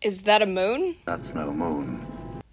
Is that a moon? That's no moon.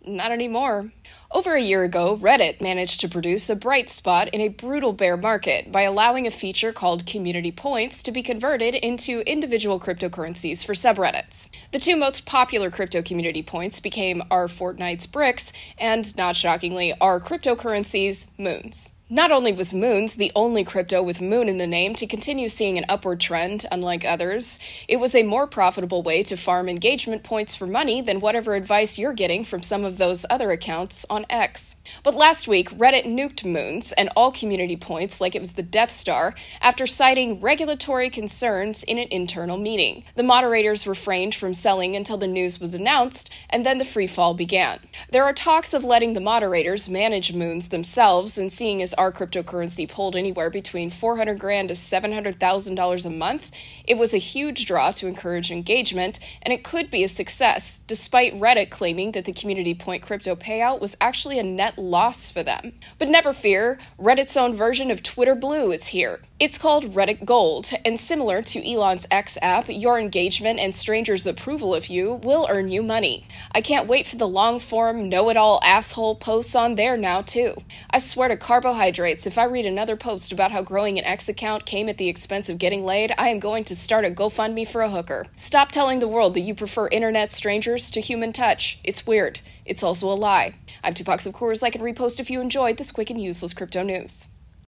Not anymore. Over a year ago, Reddit managed to produce a bright spot in a brutal bear market by allowing a feature called Community Points to be converted into individual cryptocurrencies for subreddits. The two most popular crypto community points became our Fortnite's bricks and, not shockingly, our cryptocurrencies, moons. Not only was Moons the only crypto with Moon in the name to continue seeing an upward trend, unlike others, it was a more profitable way to farm engagement points for money than whatever advice you're getting from some of those other accounts on X. But last week, Reddit nuked Moons and all community points like it was the Death Star after citing regulatory concerns in an internal meeting. The moderators refrained from selling until the news was announced, and then the free fall began. There are talks of letting the moderators manage Moons themselves and seeing as our cryptocurrency pulled anywhere between 400 grand to $700,000 a month, it was a huge draw to encourage engagement, and it could be a success, despite Reddit claiming that the community point crypto payout was actually a net loss for them. But never fear, Reddit's own version of Twitter Blue is here. It's called Reddit Gold, and similar to Elon's X app, your engagement and strangers' approval of you will earn you money. I can't wait for the long form, know it all asshole posts on there now, too. I swear to carbohydrates, if I read another post about how growing an X account came at the expense of getting laid, I am going to start a GoFundMe for a hooker. Stop telling the world that you prefer internet strangers to human touch. It's weird. It's also a lie. I'm Tupac of Coors. Like and repost if you enjoyed this quick and useless crypto news.